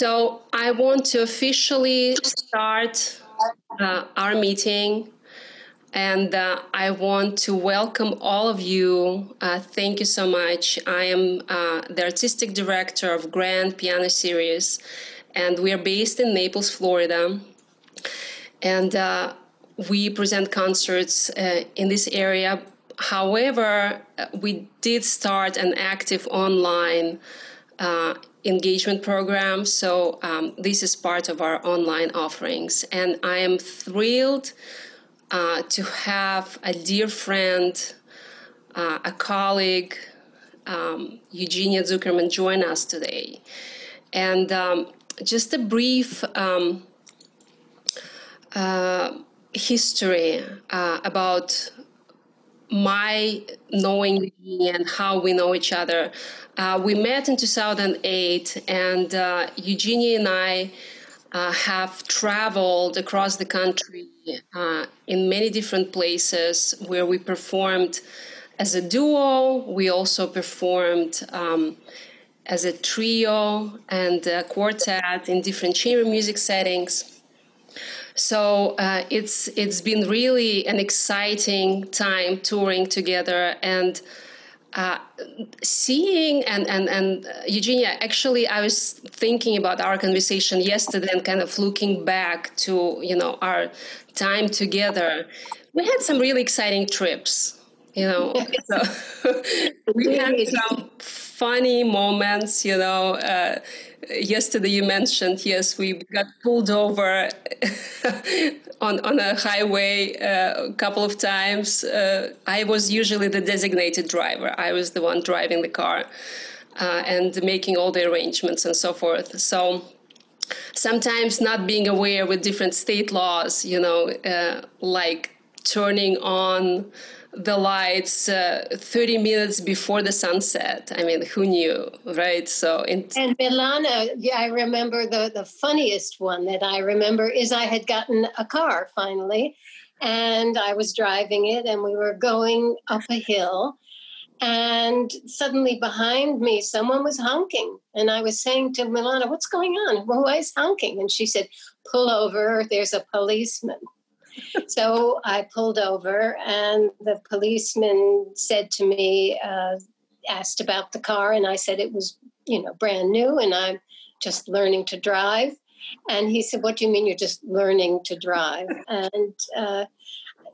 So I want to officially start uh, our meeting. And uh, I want to welcome all of you. Uh, thank you so much. I am uh, the artistic director of Grand Piano Series, and we are based in Naples, Florida. And uh, we present concerts uh, in this area. However, we did start an active online engagement program. So um, this is part of our online offerings, and I am thrilled uh, to have a dear friend, uh, a colleague, um, Eugenia Zukerman, join us today, and um, just a brief. Um, uh, history uh, about my knowing and how we know each other. Uh, we met in 2008, and uh, Eugenia and I uh, have traveled across the country uh, in many different places where we performed as a duo. We also performed um, as a trio and a quartet in different chamber music settings. So uh, it's it's been really an exciting time touring together and uh, seeing and and and uh, Eugenia. Actually, I was thinking about our conversation yesterday and kind of looking back to you know our time together. We had some really exciting trips. You know, so we had some funny moments. You know. Uh, yesterday you mentioned yes we got pulled over on on a highway uh, a couple of times. Uh, i was usually the designated driver. I was the one driving the car uh, and making all the arrangements and so forth. So sometimes not being aware with different state laws you know uh, like turning on the lights uh, 30 minutes before the sunset. I mean, who knew, right? So in and Milana, yeah, I remember the the funniest one that I remember is I had gotten a car finally, and I was driving it, and we were going up a hill. And suddenly behind me, someone was honking. And I was saying to Milana, What's going on? Who is honking? And she said, Pull over, there's a policeman so I pulled over, and the policeman said to me, uh, asked about the car, and I said it was, you know, brand new, and I'm just learning to drive. And he said, What do you mean you're just learning to drive? And uh,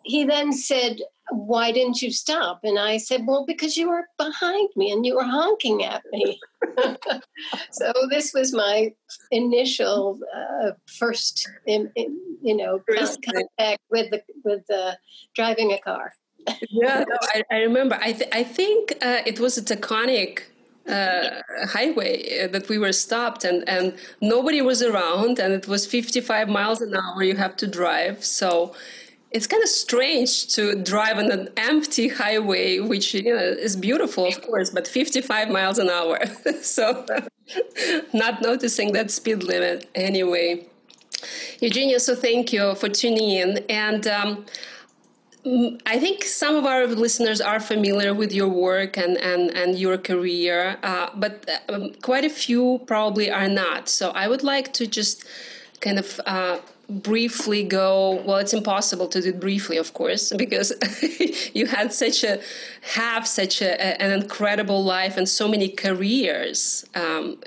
he then said, Why didn't you stop? And I said, Well, because you were behind me and you were honking at me. so this was my initial uh, first, in, in, you know, first contact with the with the driving a car. yeah, no, I, I, remember. I th- I think uh, it was a Taconic uh, highway that we were stopped and, and nobody was around and it was 55 miles an hour you have to drive so it's kind of strange to drive on an empty highway, which you know is beautiful, of course, but 55 miles an hour. so, not noticing that speed limit anyway. Eugenia, so thank you for tuning in. And um, I think some of our listeners are familiar with your work and, and, and your career, uh, but um, quite a few probably are not. So I would like to just kind of uh, briefly go well it's impossible to do it briefly of course because you had such a have such a, an incredible life and so many careers um,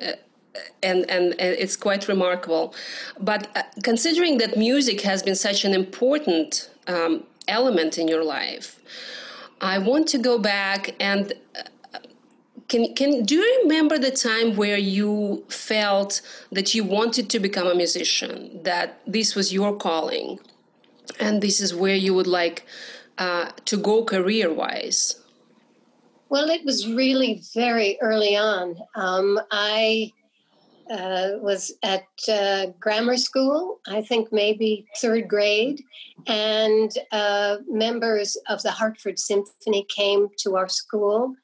and, and it's quite remarkable. But uh, considering that music has been such an important um, element in your life i want to go back and uh, can, can do you remember the time where you felt that you wanted to become a musician, that this was your calling, and this is where you would like uh, to go career wise? Well, it was really very early on. Um, I uh, was at uh, grammar school, I think maybe third grade, and uh, members of the Hartford Symphony came to our school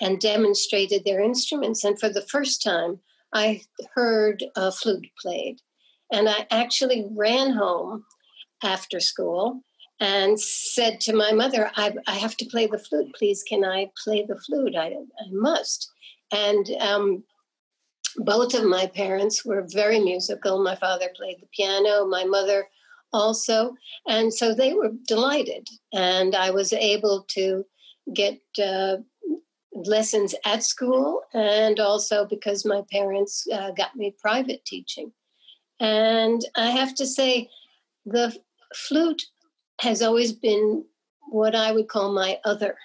and demonstrated their instruments. And for the first time, I heard a flute played. And I actually ran home after school and said to my mother, I, I have to play the flute. Please, can I play the flute? I, I must. And um, both of my parents were very musical. My father played the piano, my mother also. And so they were delighted. And I was able to get uh, lessons at school and also because my parents uh, got me private teaching. And I have to say, the flute has always been what I would call my other.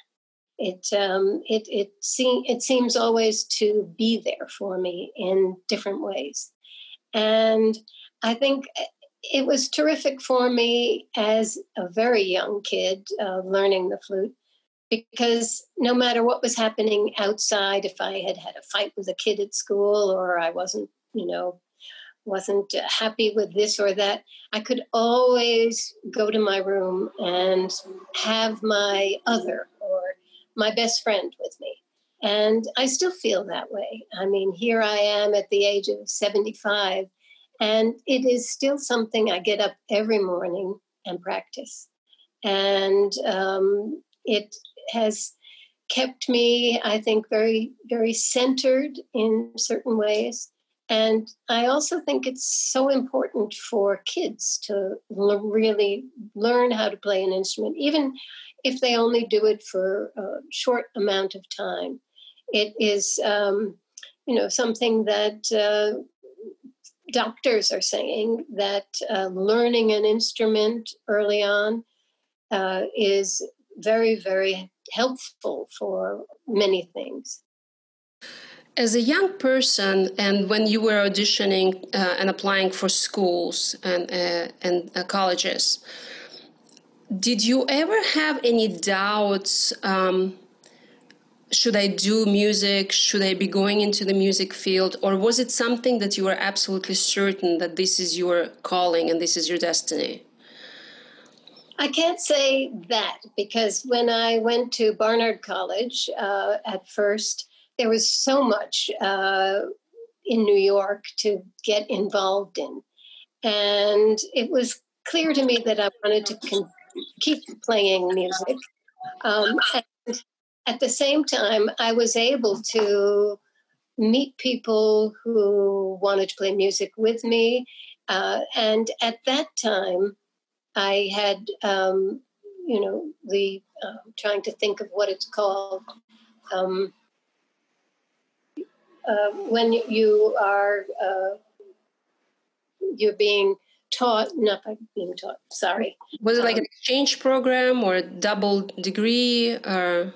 It um, it it, se- it seems always to be there for me in different ways, and I think it was terrific for me as a very young kid uh, learning the flute because no matter what was happening outside, if I had had a fight with a kid at school or I wasn't, you know, wasn't uh, happy with this or that, I could always go to my room and have my other or my best friend with me. And I still feel that way. I mean, here I am at the age of 75, and it is still something I get up every morning and practice. And um, it has kept me, I think, very, very centered in certain ways. And I also think it's so important for kids to l- really learn how to play an instrument, even if they only do it for a short amount of time. It is, um, you know, something that uh, doctors are saying that uh, learning an instrument early on uh, is very, very helpful for many things. As a young person, and when you were auditioning uh, and applying for schools and uh, and uh, colleges, did you ever have any doubts? Um, should I do music? Should I be going into the music field? Or was it something that you were absolutely certain that this is your calling and this is your destiny? I can't say that because when I went to Barnard College uh, at first, there was so much uh, in New York to get involved in. And it was clear to me that I wanted to con- keep playing music. Um, and at the same time, I was able to meet people who wanted to play music with me. Uh, and at that time, I had, um, you know, the uh, trying to think of what it's called. Um, uh, when you are uh, you're being taught, not by being taught. Sorry. Was it like um, an exchange program or a double degree or?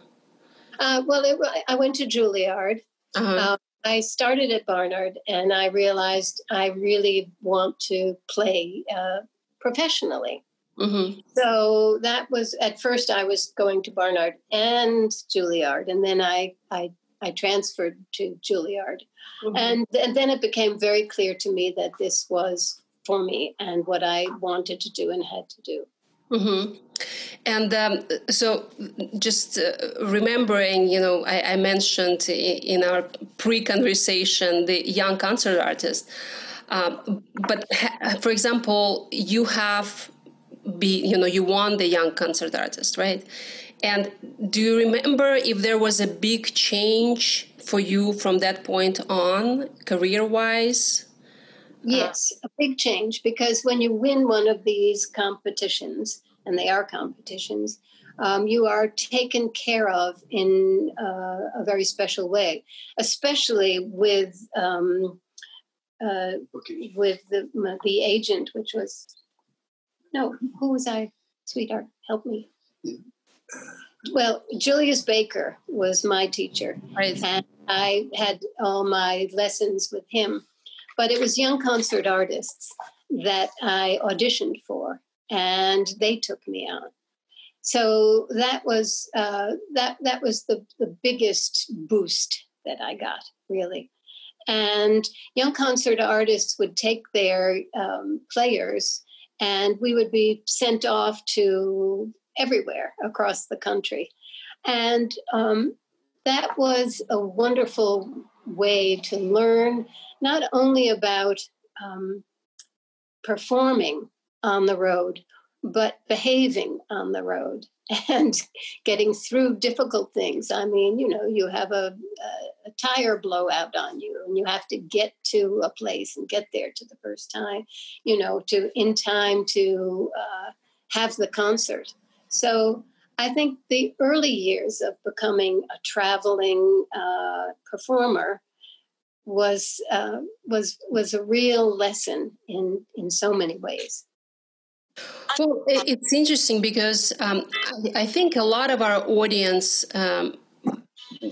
Uh, well, it, I went to Juilliard. Uh-huh. Um, I started at Barnard, and I realized I really want to play uh, professionally. Mm-hmm. So that was at first I was going to Barnard and Juilliard, and then I I I transferred to Juilliard. Mm-hmm. And, and then it became very clear to me that this was for me and what I wanted to do and had to do. Mm-hmm. And um, so, just uh, remembering, you know, I, I mentioned in our pre-conversation the young concert artist. Um, but ha- for example, you have be, you know, you won the young concert artist, right? And do you remember if there was a big change for you from that point on, career wise? Yes, a big change because when you win one of these competitions, and they are competitions, um, you are taken care of in uh, a very special way, especially with um, uh, okay. with the the agent, which was no, who was I, sweetheart? Help me. Yeah. Well, Julius Baker was my teacher, right. and I had all my lessons with him. But it was young concert artists that I auditioned for, and they took me on. So that was uh, that that was the the biggest boost that I got, really. And young concert artists would take their um, players, and we would be sent off to everywhere across the country. And um, that was a wonderful way to learn not only about um, performing on the road, but behaving on the road and getting through difficult things. I mean, you know, you have a, a, a, tire blowout on you and you have to get to a place and get there to the first time, you know, to in time to uh, have the concert. So I think the early years of becoming a traveling uh, performer was uh, was was a real lesson in in so many ways. Well, it's interesting because um, I think a lot of our audience um,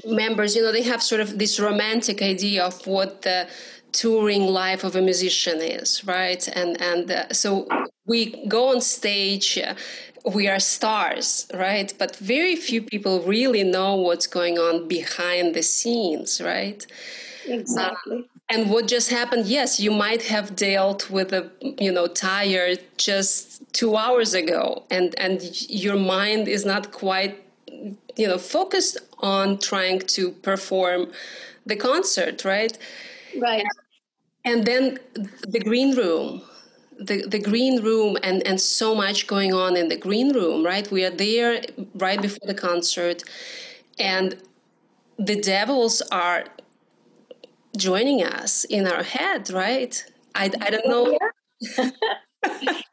members, you know, they have sort of this romantic idea of what the touring life of a musician is, right? And and uh, so we go on stage. Uh, we are stars, right? But very few people really know what's going on behind the scenes, right? Exactly. Uh, and what just happened? Yes you might have dealt with a you know tire just two hours ago. And and your mind is not quite you know focused on trying to perform the concert right? Right. And then the green room the, the green room and, and so much going on in the green room, right? We are there right before the concert, and the devils are joining us in our head, right? I, I don't know. Yeah.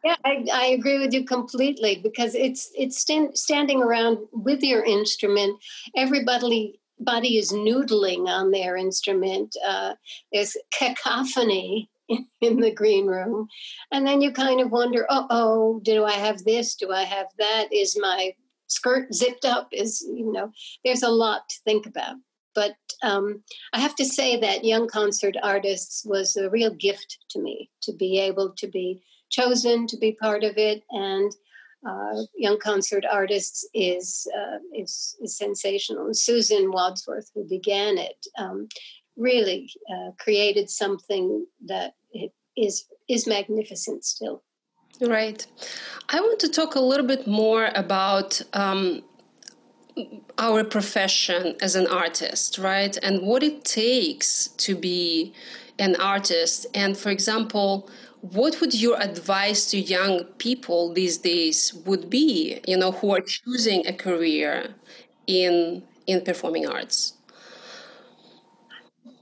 yeah, I, I, agree with you completely because it's it's stand, standing around with your instrument. Everybody body is noodling on their instrument. Uh, there's cacophony in, the green room, and then you kind of wonder, oh, oh, do I have this? Do I have that? Is my skirt zipped up? Is you know, there's a lot to think about. But um, I have to say that Young Concert Artists was a real gift to me to be able to be chosen to be part of it. And uh, Young Concert Artists is, uh, is, is, sensational. And Susan Wadsworth, who began it, um, really uh, created something that is, is magnificent still. Right. I want to talk a little bit more about um, our profession as an artist, right? And what it takes to be an artist. And for example, what would your advice to young people these days would be, you know, who are choosing a career in in performing arts?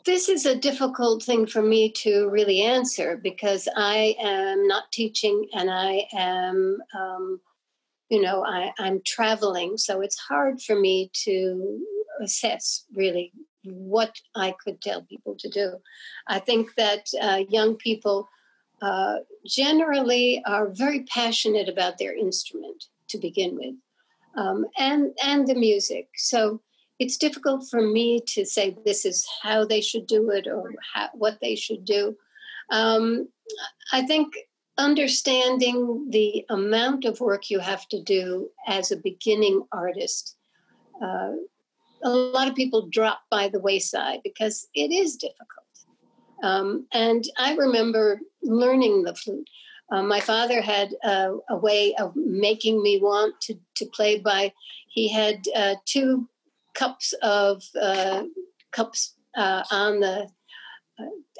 This is a difficult thing for me to really answer because I am not teaching and I am um, you know, I, I'm traveling, so it's hard for me to assess really what I could tell people to do. I think that uh, young people uh, generally are very passionate about their instrument to begin with, um, and and the music. So it's difficult for me to say this is how they should do it or how, what they should do. Um, I think understanding the amount of work you have to do as a beginning artist. Uh, a lot of people drop by the wayside because it is difficult. Um, and I remember learning the flute. Uh, my father had a, a, way of making me want to, to play by, he had uh, two cups of uh, cups uh, on the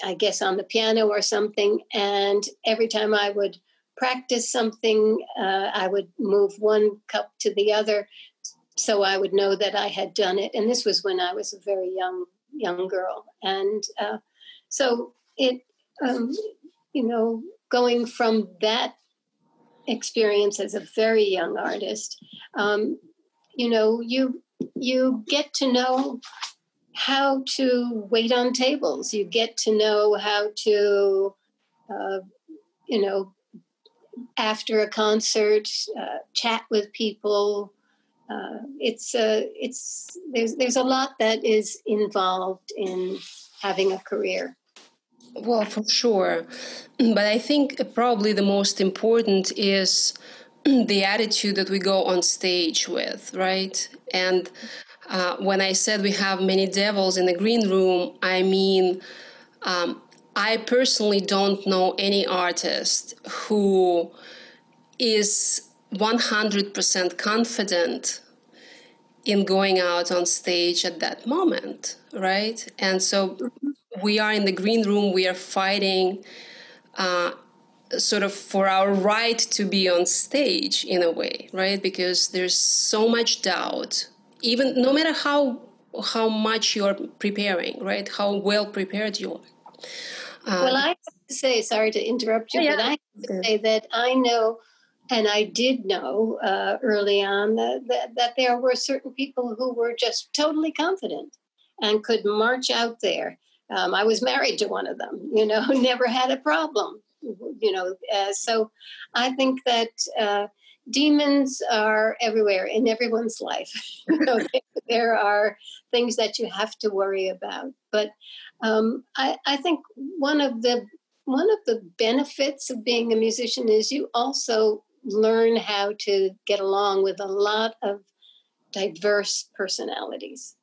I guess, on the piano or something. And every time I would practice something, uh, I would move one cup to the other so I would know that I had done it. And this was when I was a very young young girl. And uh, so it, um, you know, going from that experience as a very young artist, um, you know, you you get to know how to wait on tables. You get to know how to, uh, you know, after a concert, uh, chat with people. Uh, it's uh, it's there's there's a lot that is involved in having a career. Well, for sure, but I think probably the most important is the attitude that we go on stage with, right? And uh, when I said we have many devils in the green room, I mean, um, I personally don't know any artist who is 100% confident in going out on stage at that moment, right? And so we are in the green room, we are fighting uh, sort of for our right to be on stage in a way, right? Because there's so much doubt, even no matter how how much you're preparing, right? How well prepared you are. Um, well, I have to say, sorry to interrupt you, yeah, but I have to say that I know, and I did know uh, early on that, that, that there were certain people who were just totally confident and could march out there. Um, I was married to one of them, you know, never had a problem, you know. Uh, so I think that uh, demons are everywhere in everyone's life. there are things that you have to worry about. But um, I, I think one of the one of the benefits of being a musician is you also learn how to get along with a lot of diverse personalities.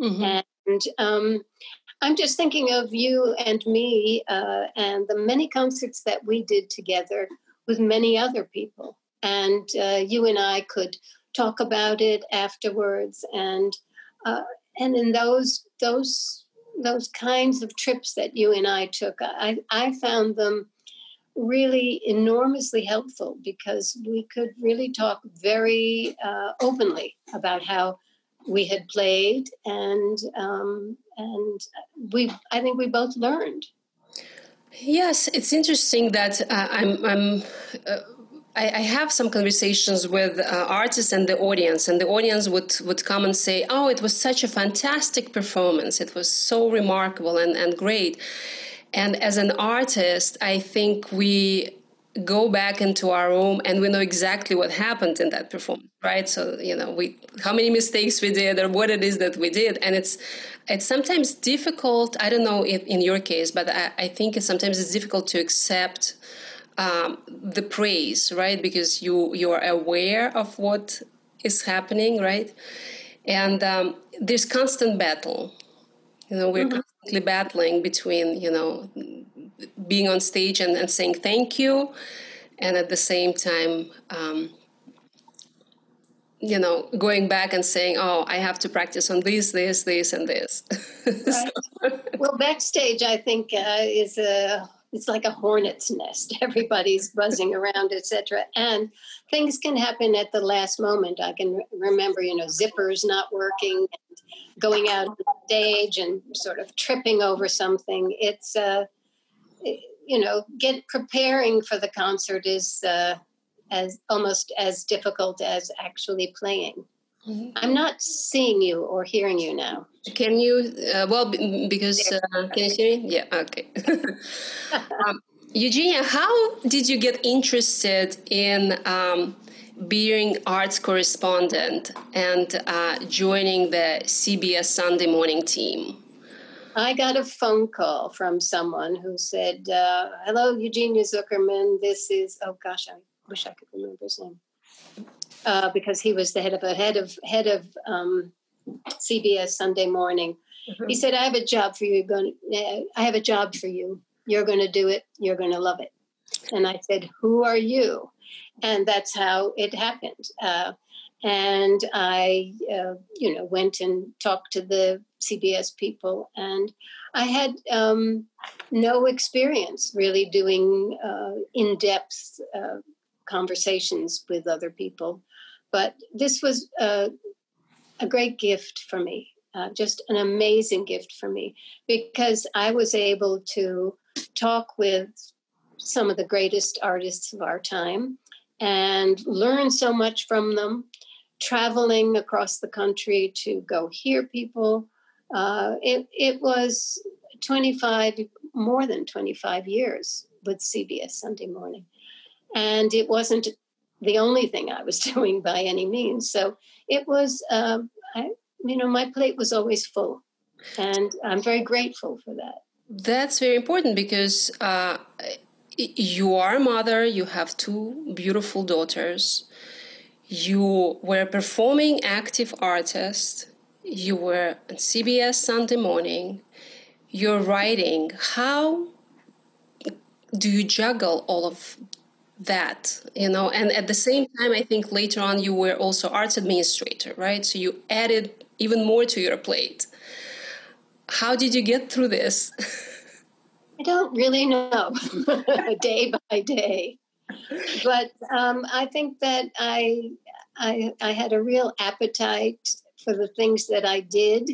Mm-hmm. And um, I'm just thinking of you and me uh, and the many concerts that we did together with many other people. And uh, you and I could talk about it afterwards. And uh, and in those those those kinds of trips that you and I took, I, I found them really enormously helpful because we could really talk very uh, openly about how we had played, and um, and we I think we both learned. Yes, it's interesting that uh, I'm. I'm uh, I, have some conversations with uh, artists and the audience, and the audience would, would come and say, "Oh, it was such a fantastic performance! It was so remarkable and, and great." And as an artist, I think we go back into our room and we know exactly what happened in that performance right so you know we how many mistakes we did or what it is that we did and it's it's sometimes difficult i don't know if in your case but i, I think it's sometimes it's difficult to accept um, the praise right because you you are aware of what is happening right and um, there's constant battle you know we're mm-hmm. constantly battling between you know being on stage and, and saying thank you and at the same time um, you know going back and saying oh i have to practice on this this this and this right. so. well backstage i think uh, is a it's like a hornet's nest. Everybody's buzzing around etc and things can happen at the last moment. I can remember you know zippers not working and going out on stage and sort of tripping over something. It's uh you know, get preparing for the concert is uh, as almost as difficult as actually playing. Mm-hmm. I'm not seeing you or hearing you now. Can you? Uh, well, because uh, can you hear me? Yeah. Okay. um, Eugenia, how did you get interested in um, being arts correspondent and uh, joining the CBS Sunday Morning team? I got a phone call from someone who said, uh, "Hello, Eugenia Zukerman. This is oh gosh, I wish I could remember his name uh, because he was the head of a head of head of um, CBS Sunday Morning." Mm-hmm. He said, "I have a job for you. Going. I have a job for you. You're going to do it. You're going to love it." And I said, "Who are you?" And that's how it happened. Uh, and I, uh, you know, went and talked to the CBS people, and I had um, no experience really doing uh, in-depth uh, conversations with other people, but this was a, a great gift for me, uh, just an amazing gift for me, because I was able to talk with some of the greatest artists of our time and learn so much from them traveling across the country to go hear people. Uh, it, it was 25, more than 25 years with CBS Sunday Morning. And it wasn't the only thing I was doing by any means. So it was, uh, I, you know, my plate was always full. And I'm very grateful for that. That's very important because uh, you are a mother, you have two beautiful daughters you were performing active artist you were on cbs sunday morning you're writing how do you juggle all of that you know and at the same time i think later on you were also arts administrator right so you added even more to your plate how did you get through this I don't really know, day by day. But um, I think that I, I, I had a real appetite for the things that I did.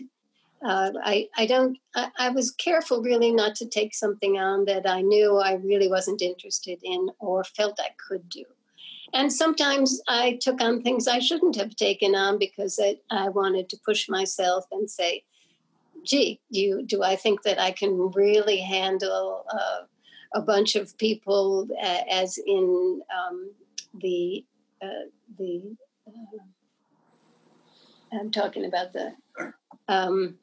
Uh, I, I don't, I, I, was careful really not to take something on that I knew I really wasn't interested in or felt I could do. And sometimes I took on things I shouldn't have taken on because I, I wanted to push myself and say, gee, do, you, do I think that I can really handle uh, a bunch of people, uh, as in um, the, uh, the uh, I'm talking about the um,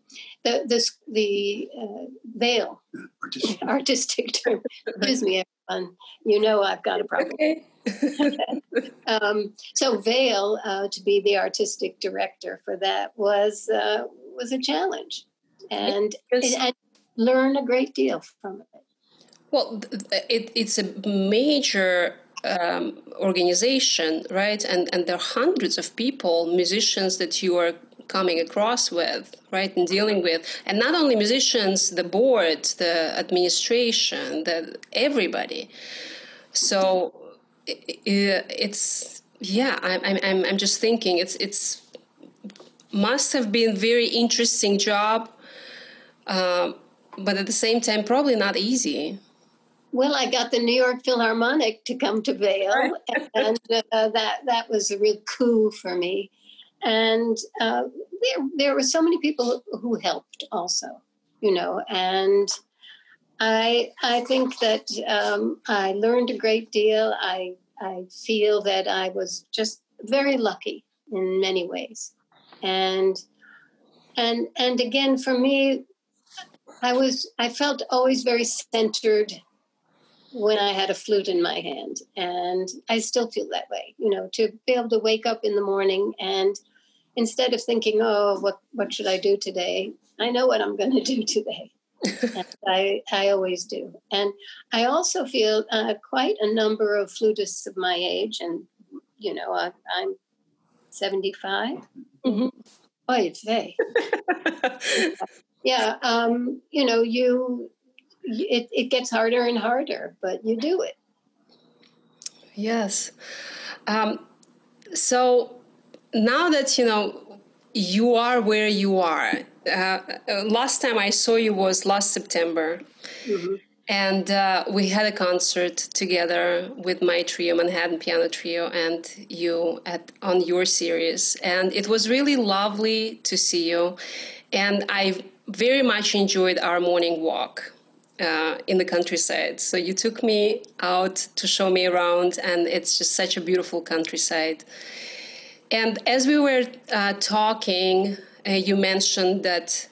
the this the uh, Vail artistic, artistic term. Excuse me, everyone. You know I've got a problem. Okay. um, so Vail uh, to be the artistic director for that was uh, was a challenge, and, and learn a great deal from it. Well, it, it's a major um, organization, right? And and there are hundreds of people, musicians that you are coming across with, right, and dealing with, and not only musicians, the board, the administration, the everybody. So it's yeah, I'm I'm I'm just thinking it's it's must have been very interesting job, um, but at the same time probably not easy. Well, I got the New York Philharmonic to come to Vail, and uh, that that was a real coup for me. And uh, there, there were so many people who helped also, you know. And I I think that um, I learned a great deal. I I feel that I was just very lucky in many ways, and and and again for me, I was I felt always very centered when I had a flute in my hand. And I still feel that way, you know, to be able to wake up in the morning and instead of thinking, oh, what, what should I do today? I know what I'm going to do today. I, I always do. And I also feel uh, quite a number of flutists of my age, and, you know, I, am 75. Mm-hmm. Oy vey. yeah, um, you know, you it, it gets harder and harder, but you do it. Yes. Um, so now that you know you are where you are, uh, last time I saw you was last September. Mm-hmm. And uh, we had a concert together with my trio, Manhattan Piano Trio, and you at on your series, and it was really lovely to see you. And I very much enjoyed our morning walk uh, in the countryside. So you took me out to show me around, and it's just such a beautiful countryside. And as we were uh, talking, uh, you mentioned that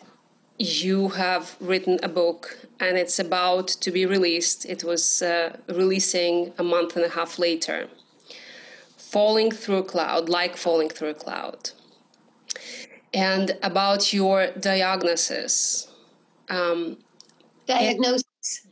you have written a book and it's about to be released. It was uh, releasing a month and a half later. Falling Through a Cloud, like Falling Through a Cloud. And about your diagnosis. Um, Diagnosis.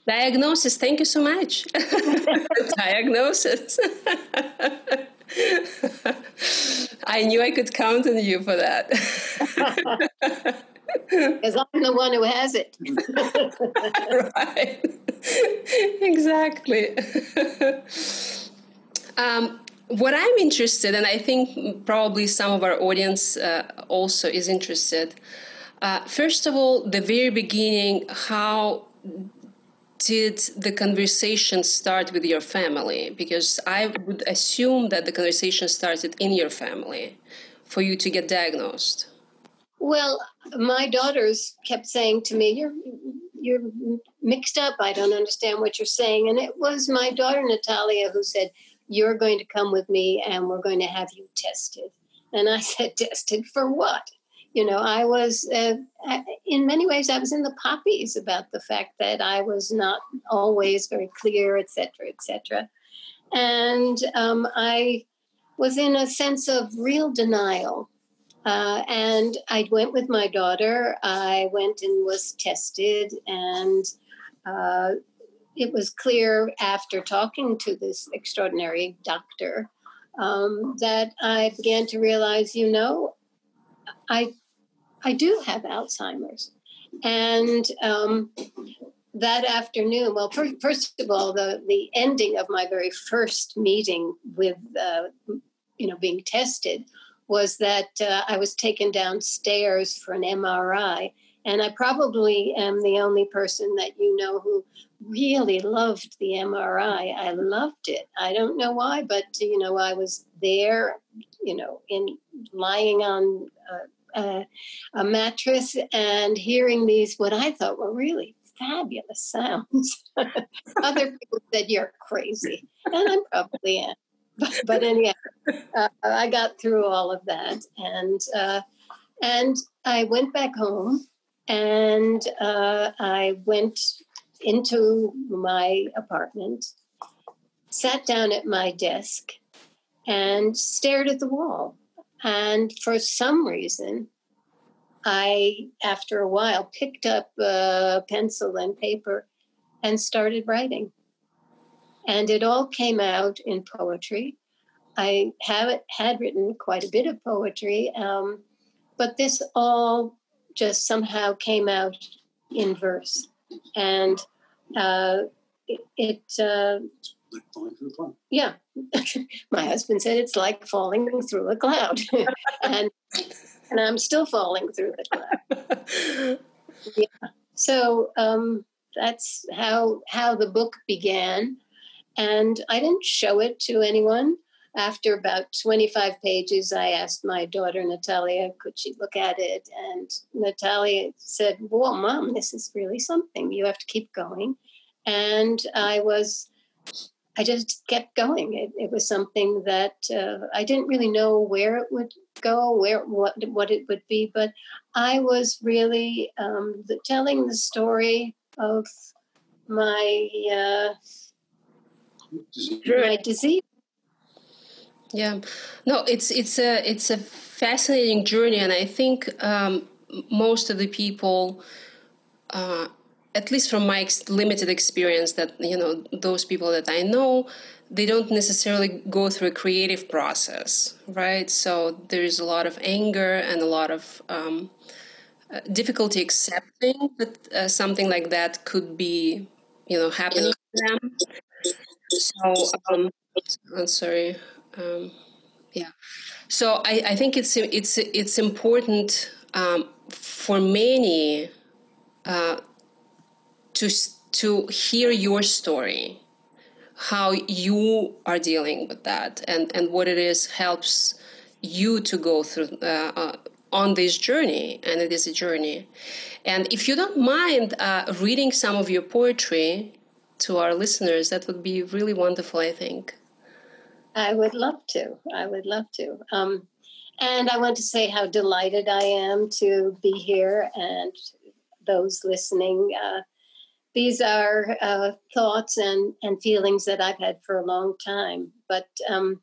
Diagnosis. Thank you so much. Diagnosis. I knew I could count on you for that. Because I'm the one who has it. right. exactly. Um, what I'm interested, and I think probably some of our audience uh, also is interested. Uh, first of all, the very beginning, how did the conversation start with your family? Because I would assume that the conversation started in your family for you to get diagnosed. Well, my daughters kept saying to me, "You're you're mixed up. I don't understand what you're saying." And it was my daughter Natalia who said, "You're going to come with me, and we're going to have you tested." And I said, "Tested for what?" You know, I was, uh, in many ways, I was in the poppies about the fact that I was not always very clear, et cetera, et cetera. And um, I was in a sense of real denial. Uh, and I went with my daughter. I went and was tested, and uh, it was clear after talking to this extraordinary doctor um, that I began to realize, you know, I I do have Alzheimer's. And um, that afternoon, well, first of all, the, the ending of my very first meeting with, uh, you know, being tested was that uh, I was taken downstairs for an MRI. And I probably am the only person that you know who really loved the MRI. I loved it. I don't know why, but you know, I was there, you know, in lying on a, a, a mattress and hearing these what I thought were really fabulous sounds. Other people said you're crazy, and I probably am. But, but anyhow, uh, I got through all of that, and uh, and I went back home, and uh, I went into my apartment, sat down at my desk, and stared at the wall. And for some reason, I, after a while, picked up a pencil and paper and started writing. And it all came out in poetry. I have had written quite a bit of poetry, um, but this all just somehow came out in verse and uh, it, it uh, like falling through a cloud. Yeah, my husband said it's like falling through a cloud, and and I'm still falling through the cloud. yeah. So um, that's how how the book began, and I didn't show it to anyone. After about 25 pages, I asked my daughter Natalia, could she look at it? And Natalia said, Well, mom, this is really something. You have to keep going. And I was, I just kept going. It, it was something that uh, I didn't really know where it would go, where what what it would be, but I was really um, the, telling the story of my uh, disease. my disease yeah, no, it's it's a it's a fascinating journey, and I think um, most of the people, uh, at least from my ex- limited experience, that you know those people that I know, they don't necessarily go through a creative process, right? So there is a lot of anger and a lot of um, uh, difficulty accepting that uh, something like that could be, you know, happening to them. So, um, I'm sorry. Um, yeah. So I, I think it's it's it's important um, for many uh, to to hear your story, how you are dealing with that, and and what it is helps you to go through uh, uh, on this journey, and it is a journey. And if you don't mind uh, reading some of your poetry to our listeners, that would be really wonderful. I think. I would love to. I would love to. Um, and I want to say how delighted I am to be here and those listening. These are uh, thoughts and, and feelings that I've had for a long time. But um,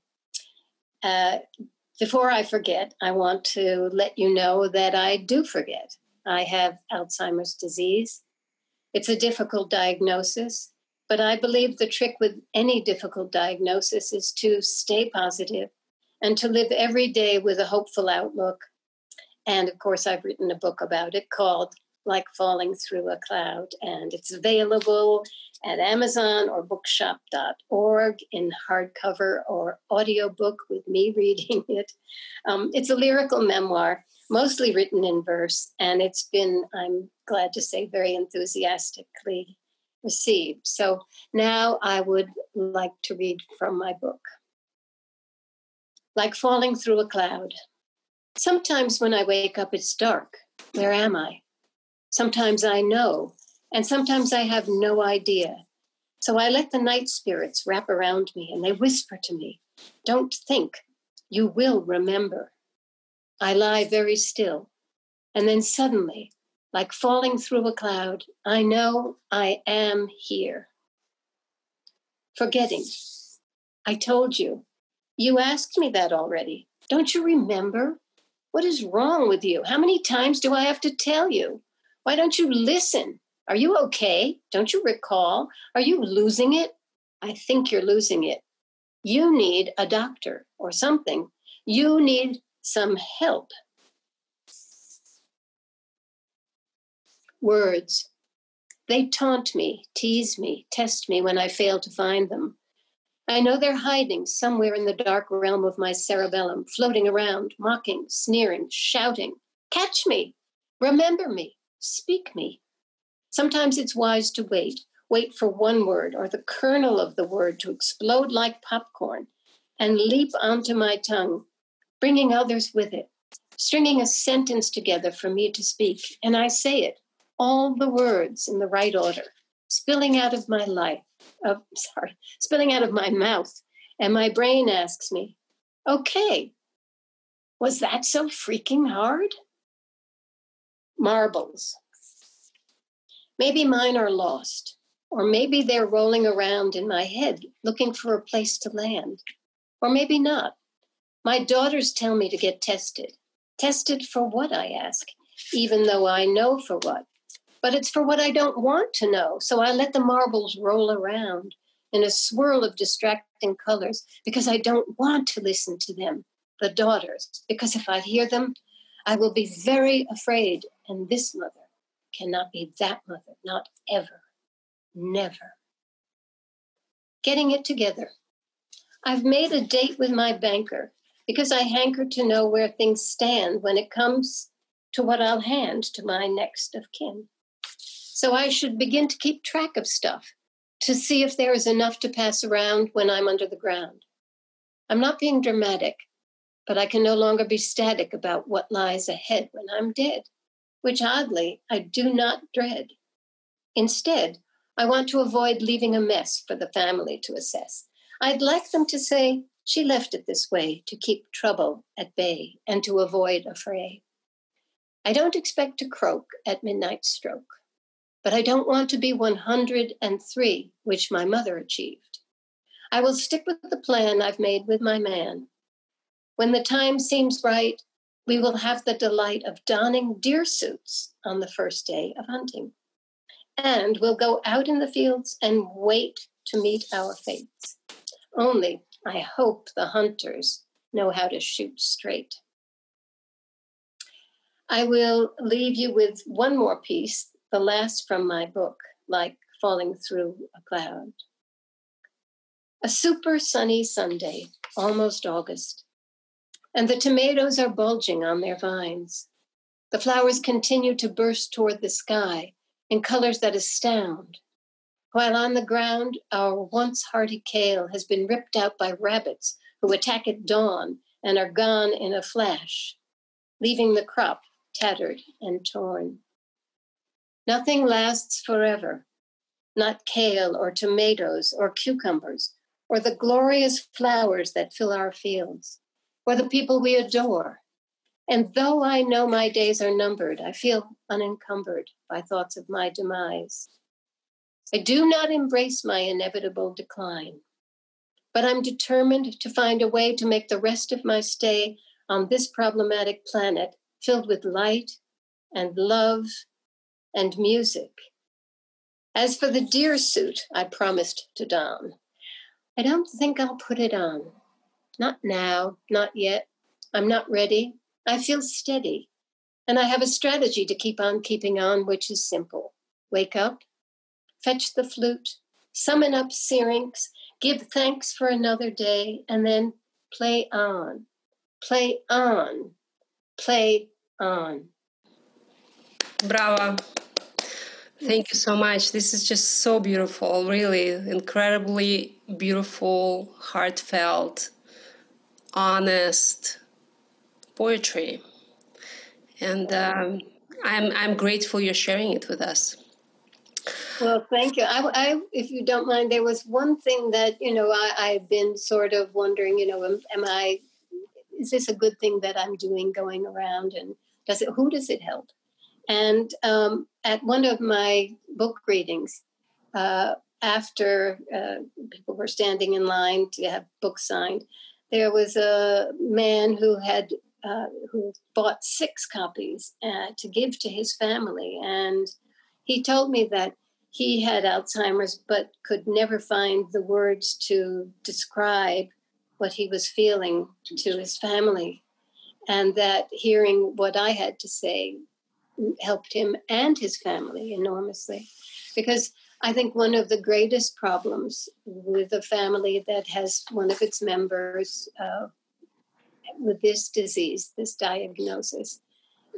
uh, before I forget, I want to let you know that I do forget. I have Alzheimer's disease. It's a difficult diagnosis. But I believe the trick with any difficult diagnosis is to stay positive and to live every day with a hopeful outlook. And of course, I've written a book about it called Like Falling Through a Cloud, and it's available at Amazon or bookshop.org in hardcover or audiobook with me reading it. Um, it's a lyrical memoir, mostly written in verse, and it's been, I'm glad to say, very enthusiastically received. So now I would like to read from my book. Like falling through a cloud. Sometimes when I wake up, it's dark. Where am I? Sometimes I know, and sometimes I have no idea. So I let the night spirits wrap around me and they whisper to me, Don't think, you will remember. I lie very still. And then suddenly like falling through a cloud, I know I am here. Forgetting. I told you. You asked me that already. Don't you remember? What is wrong with you? How many times do I have to tell you? Why don't you listen? Are you okay? Don't you recall? Are you losing it? I think you're losing it. You need a doctor or something. You need some help. words. They taunt me, tease me, test me when I fail to find them. I know they're hiding somewhere in the dark realm of my cerebellum, floating around, mocking, sneering, shouting. Catch me! Remember me! Speak me! Sometimes it's wise to wait, wait for one word or the kernel of the word to explode like popcorn and leap onto my tongue, bringing others with it, stringing a sentence together for me to speak. And I say it, all the words in the right order, spilling out of my life, uh, sorry, spilling out of my mouth. And my brain asks me, okay, was that so freaking hard? Marbles. Maybe mine are lost, or maybe they're rolling around in my head looking for a place to land, or maybe not. My daughters tell me to get tested. Tested for what, I ask, even though I know for what but it's for what I don't want to know. So I let the marbles roll around in a swirl of distracting colors because I don't want to listen to them, the daughters, because if I hear them, I will be very afraid. And this mother cannot be that mother, not ever, never. Getting it together. I've made a date with my banker because I hanker to know where things stand when it comes to what I'll hand to my next of kin. So I should begin to keep track of stuff to see if there is enough to pass around when I'm under the ground. I'm not being dramatic, but I can no longer be static about what lies ahead when I'm dead, which oddly I do not dread. Instead, I want to avoid leaving a mess for the family to assess. I'd like them to say, she left it this way to keep trouble at bay and to avoid a fray. I don't expect to croak at midnight stroke but I don't want to be 103, which my mother achieved. I will stick with the plan I've made with my man. When the time seems right, we will have the delight of donning deer suits on the first day of hunting. And we'll go out in the fields and wait to meet our fates. Only, I hope the hunters know how to shoot straight. I will leave you with one more piece the last from my book, like falling through a cloud. A super sunny Sunday, almost August, and the tomatoes are bulging on their vines. The flowers continue to burst toward the sky in colors that astound, while on the ground, our once hearty kale has been ripped out by rabbits who attack at dawn and are gone in a flash, leaving the crop tattered and torn. Nothing lasts forever, not kale or tomatoes or cucumbers or the glorious flowers that fill our fields or the people we adore. And though I know my days are numbered, I feel unencumbered by thoughts of my demise. I do not embrace my inevitable decline, but I'm determined to find a way to make the rest of my stay on this problematic planet filled with light and love and music. As for the deer suit I promised to don, I don't think I'll put it on. Not now, not yet. I'm not ready. I feel steady. And I have a strategy to keep on keeping on, which is simple. Wake up, fetch the flute, summon up syrinx, give thanks for another day, and then play on, play on, play on. Bravo. Thank you so much. This is just so beautiful, really incredibly beautiful, heartfelt, honest poetry. And um, I'm, I'm grateful you're sharing it with us. Well, thank you. I, I, if you don't mind, there was one thing that, you know, I, I've been sort of wondering, you know, am, am I, is this a good thing that I'm doing going around and does it, who does it help? And um, at one of my book readings, uh, after uh, people were standing in line to have books signed, there was a man who had uh, who bought six copies uh, to give to his family, and he told me that he had Alzheimer's but could never find the words to describe what he was feeling to his family, and that hearing what I had to say helped him and his family enormously. because I think one of the greatest problems with a family that has one of its members uh, with this disease, this diagnosis,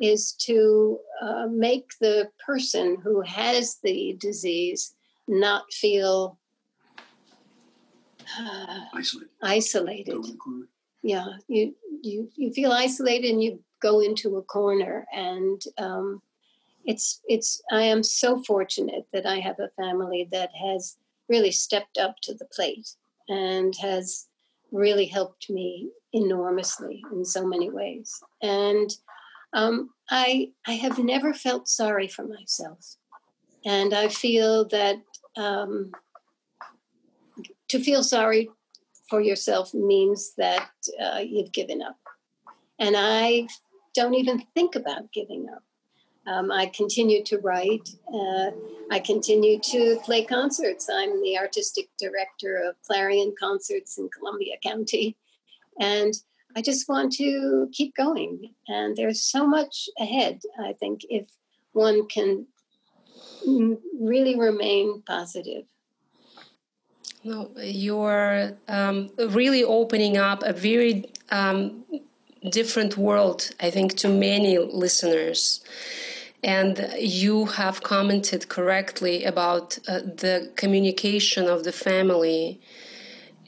is to uh, make the person who has the disease not feel uh, isolated. isolated. Yeah, you, you you feel isolated and you go into a corner, and um, it's it's. I am so fortunate that I have a family that has really stepped up to the plate and has really helped me enormously in so many ways. And um, I I have never felt sorry for myself, and I feel that um, to feel sorry for yourself means that uh, you've given up, and I don't even think about giving up. Um, I continue to write. Uh, I continue to play concerts. I'm the artistic director of Clarion Concerts in Columbia County. And I just want to keep going. And there's so much ahead, I think, if one can really remain positive. No, you're um, really opening up a very um, different world, I think, to many listeners. And you have commented correctly about uh, the communication of the family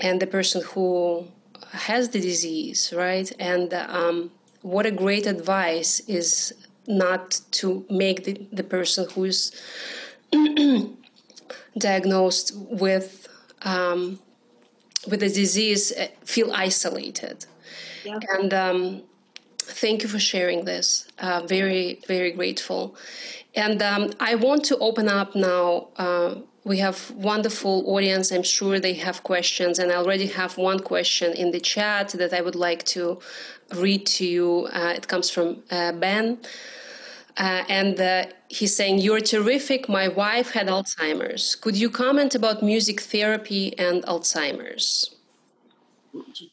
and the person who has the disease, right? And um, what a great advice is not to make the, the person who's diagnosed with um, with the disease uh, feel isolated. Yeah. And um, thank you for sharing this. Uh, very, very grateful. And um, I want to open up now. Uh, we have wonderful audience. I'm sure they have questions, and I already have one question in the chat that I would like to read to you. Uh, it comes from uh, Ben. Uh, and uh, he's saying, You're terrific. My wife had Alzheimer's. Could you comment about music therapy and Alzheimer's?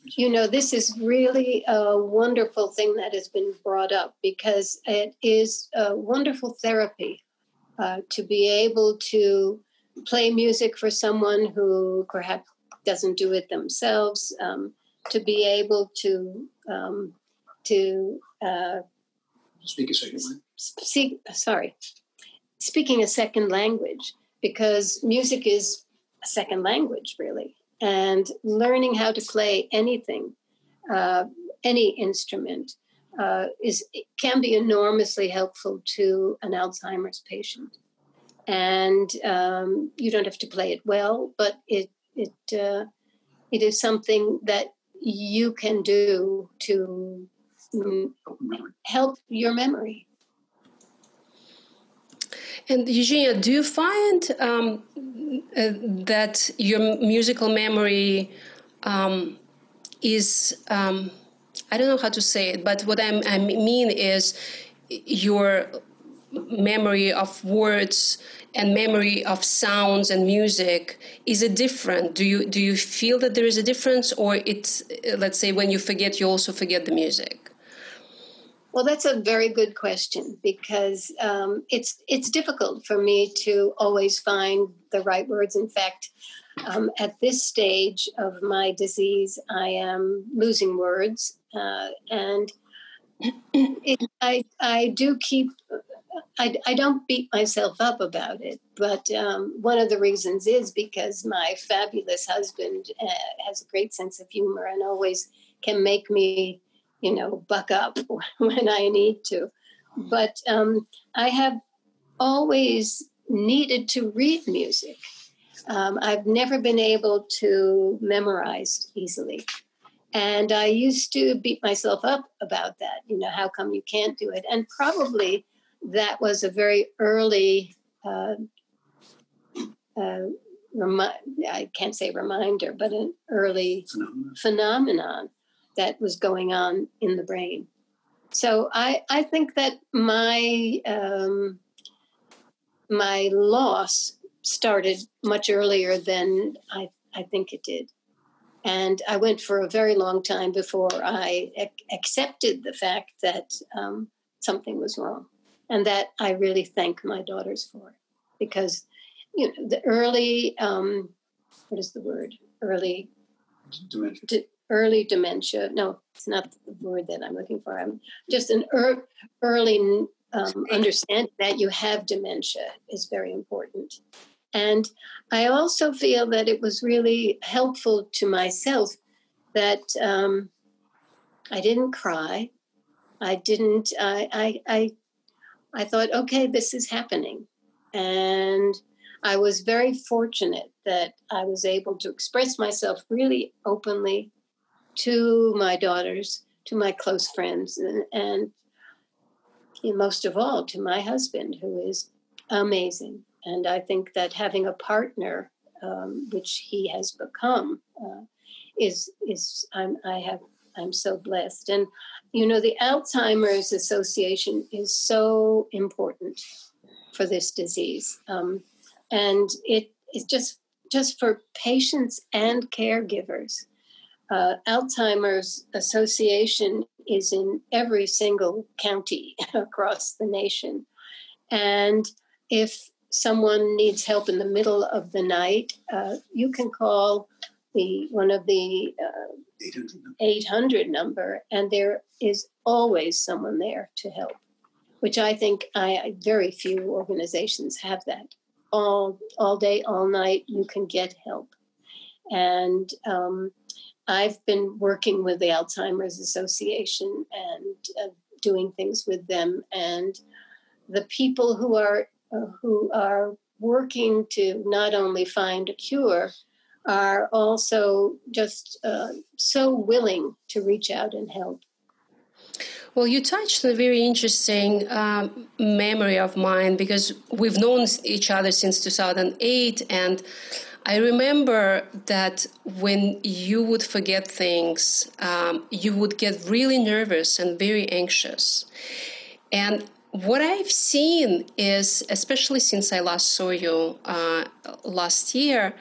You know, this is really a wonderful thing that has been brought up because it is a wonderful therapy uh, to be able to play music for someone who perhaps doesn't do it themselves, um, to be able to um, to uh, speak a second language. Speak, sorry, speaking a second language because music is a second language, really and learning how to play anything, uh, any instrument, uh, is can be enormously helpful to an Alzheimer's patient. And um, you don't have to play it well, but it it uh, it is something that you can do to mm, help your memory. And Eugenia, do you find um, uh, that your musical memory um, is, um, I don't know how to say it, but what I'm, i mean is your memory of words and memory of sounds and music is it different? Do you do you feel that there is a difference or it's let's say when you forget you also forget the music well, that's a very good question because um, it's it's difficult for me to always find the right words. In fact, um, at this stage of my disease, I am losing words, uh, and it, I I do keep. I, I don't beat myself up about it, but um, one of the reasons is because my fabulous husband uh, has a great sense of humor and always can make me you know, buck up when I need to. But um, I have always needed to read music. Um, I've never been able to memorize easily. And I used to beat myself up about that. You know, how come you can't do it? And probably that was a very early, uh, uh, remi- I can't say reminder, but an early phenomenon, phenomenon that was going on in the brain. So I, I think that my um, my loss started much earlier than I, I think it did. And I went for a very long time before I ac- accepted the fact that um, something was wrong. And that I really thank my daughters for because you know, the early, um, what is the word? Early Dementia. Early dementia. No, it's not the word that I'm looking for. I'm just an er, early um, understanding that you have dementia is very important. And I also feel that it was really helpful to myself that um, I didn't cry. I didn't. I, I I I thought, okay, this is happening, and I was very fortunate that I was able to express myself really openly to my daughters, to my close friends, and, and most of all to my husband, who is amazing. And I think that having a partner, um, which he has become, uh, is is I'm I have I'm so blessed. And you know, the Alzheimer's Association is so important for this disease, um, and it is just just for patients and caregivers. Uh, Alzheimer's Association is in every single county across the nation, and if someone needs help in the middle of the night, uh, you can call the one of the uh, 800 number. 800 number, and there is always someone there to help, which I think I very few organizations have that. All all day, all night, you can get help, and um, I've been working with the Alzheimer's Association and uh, doing things with them, and the people who are uh, who are working to not only find a cure are also just uh, so willing to reach out and help. Well, you touched a very interesting um, memory of mine because we've known each other since 2008. And I remember that when you would forget things, um, you would get really nervous and very anxious. And what I've seen is, especially since I last saw you uh, last year,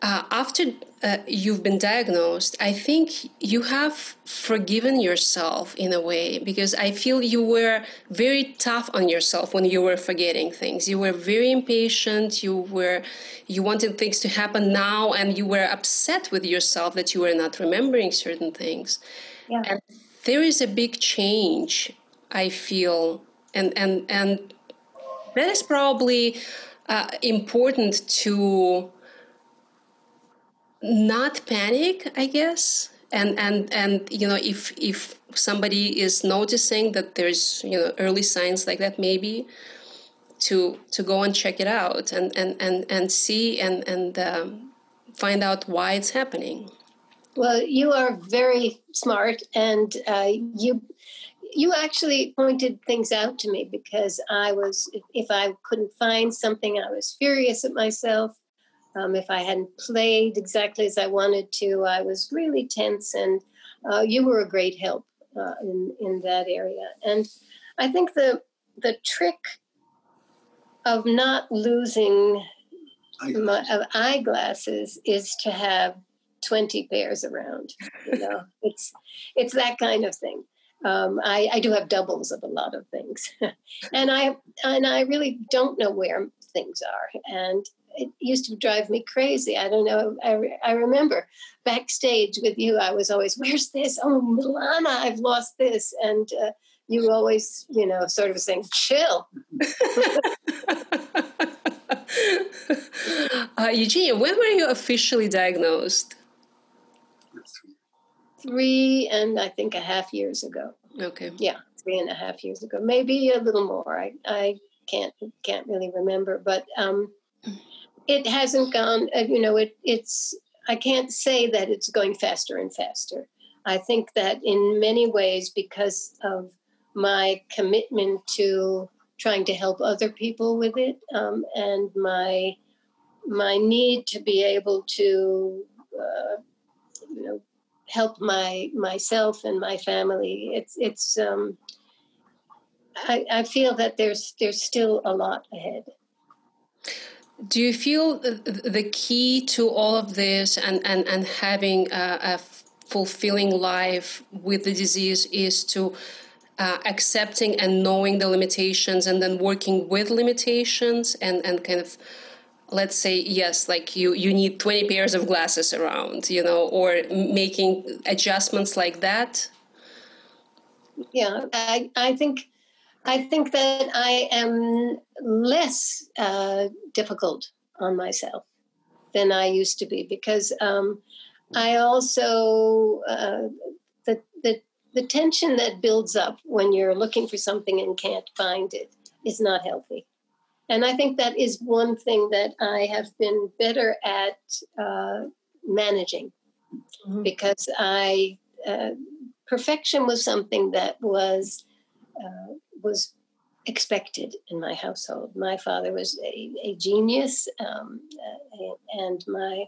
uh, after uh, you've been diagnosed, I think you have forgiven yourself in a way because I feel you were very tough on yourself when you were forgetting things. You were very impatient. You were you wanted things to happen now, and you were upset with yourself that you were not remembering certain things. Yeah. And there is a big change. I feel, and and and that is probably uh, important to not panic i guess. And and and you know if if somebody is noticing that there's you know early signs like that maybe to to go and check it out and and and, and see and and um, find out why it's happening. Well you are very smart and uh, you you actually pointed things out to me because i was if i couldn't find something i was furious at myself um, if I hadn't played exactly as I wanted to, I was really tense, and uh, you were a great help uh, in in that area. And I think the the trick of not losing Eyeglasses. my, of eyeglasses is to have twenty pairs around. You know, it's it's that kind of thing. Um, I, I do have doubles of a lot of things, and I and I really don't know where things are, and it used to drive me crazy. I don't know. I, re- I remember backstage with you, I was always, where's this? Oh, Milana, I've lost this. And uh, you always, you know, sort of saying, chill. uh, Eugenia, when were you officially diagnosed? Three and I think a half years ago. Okay. Yeah, three and a half years ago, maybe a little more. I, I can't can't really remember, but um, it hasn't gone. Uh, you know, it it's. I can't say that it's going faster and faster. I think that in many ways, because of my commitment to trying to help other people with it, um, and my my need to be able to, uh, you know, help my myself and my family. It's it's. Um, I, I feel that there's there's still a lot ahead. Do you feel the key to all of this and, and, and having a, a fulfilling life with the disease is to uh, accepting and knowing the limitations and then working with limitations and, and kind of let's say yes like you you need 20 pairs of glasses around you know or making adjustments like that? Yeah i i think i think that i am less uh, difficult on myself than i used to be because um, i also uh, the, the the tension that builds up when you're looking for something and can't find it is not healthy and I think that is one thing that I have been better at uh, managing mm-hmm. because I uh, perfection was something that was uh, was expected in my household. My father was a, a genius, um, and my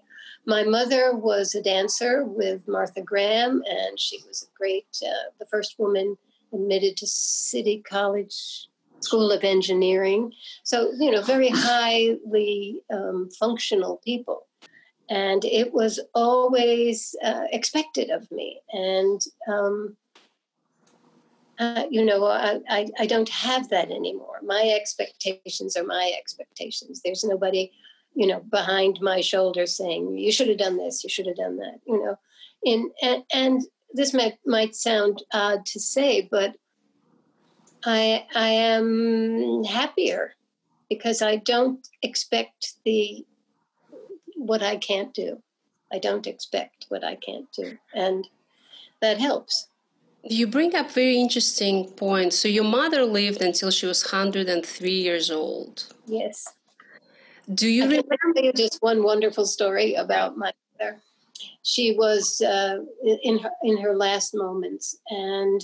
my mother was a dancer with Martha Graham, and she was a great uh, the first woman admitted to City College School of Engineering. So, you know, very highly um, functional people. And it was always uh, expected of me. And, um, uh, you know, I, I, I don't have that anymore. My expectations are my expectations. There's nobody, you know, behind my shoulder saying, you should have done this, you should have done that, you know. In, and, and this might, might sound odd to say, but I I am happier because I don't expect the what I can't do. I don't expect what I can't do, and that helps. You bring up very interesting points. So your mother lived until she was 103 years old. Yes. Do you remember just one wonderful story about my mother? She was uh, in her in her last moments, and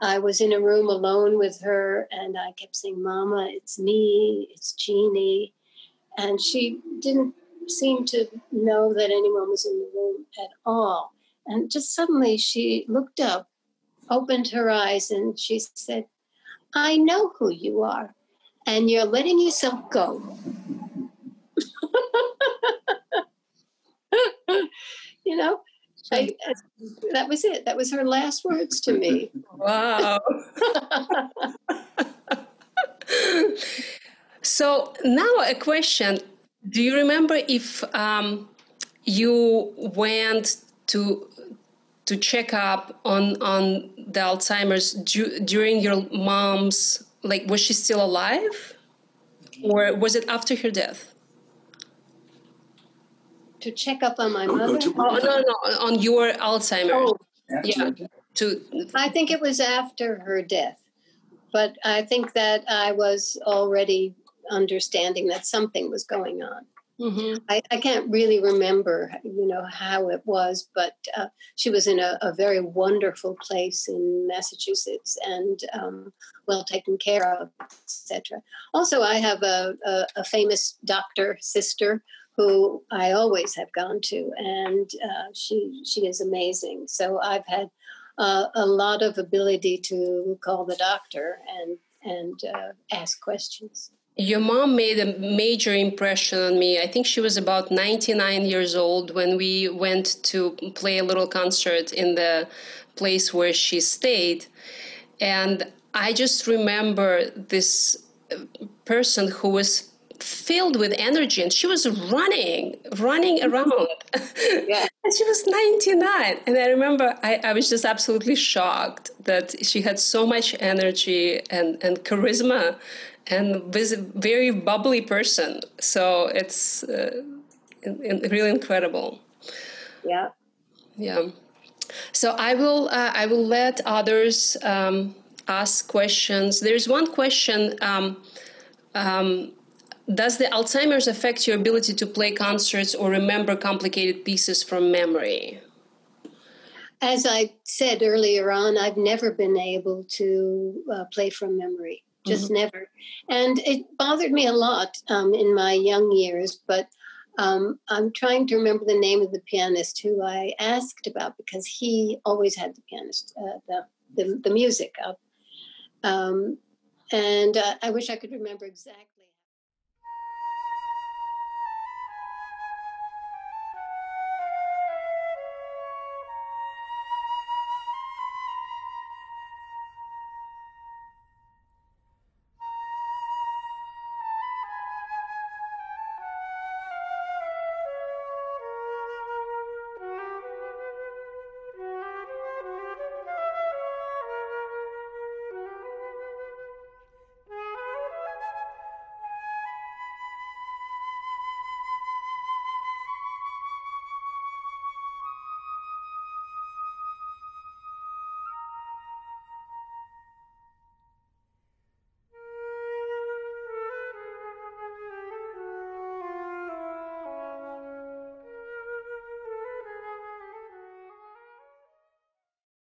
I was in a room alone with her and I kept saying, Mama, it's me, it's Jeannie. And she didn't seem to know that anyone was in the room at all. And just suddenly she looked up, opened her eyes, and she said, I know who you are, and you're letting yourself go. you know, I, that was it. That was her last words to me. Wow. so now a question: Do you remember if um, you went to to check up on on the Alzheimer's du- during your mom's like was she still alive, or was it after her death? to check up on my mother? Oh, no, no, on your Alzheimer's. Oh, yeah. To, I think it was after her death, but I think that I was already understanding that something was going on. Mm-hmm. I, I, can't really remember, you know, how it was, but uh, she was in a, a, very wonderful place in Massachusetts and um, well taken care of, etc. Also, I have a, a, a famous doctor sister who I always have gone to, and uh, she she is amazing. So I've had uh, a lot of ability to call the doctor and and uh, ask questions. Your mom made a major impression on me. I think she was about 99 years old when we went to play a little concert in the place where she stayed. And I just remember this uh, person who was filled with energy and she was running running around yeah. and she was 99 and i remember I, I was just absolutely shocked that she had so much energy and, and charisma and a very bubbly person. So it's uh, really incredible. Yeah. Yeah. So i will uh, i will let others um, ask questions. There's one question um, um, does the Alzheimer's affect your ability to play concerts or remember complicated pieces from memory? As I said earlier on, I've never been able to uh, play from memory, just mm-hmm. never. And it bothered me a lot um, in my young years, but um, I'm trying to remember the name of the pianist who I asked about because he always had the pianist, uh, the, the, the, music up. Um, and uh, I wish I could remember exactly.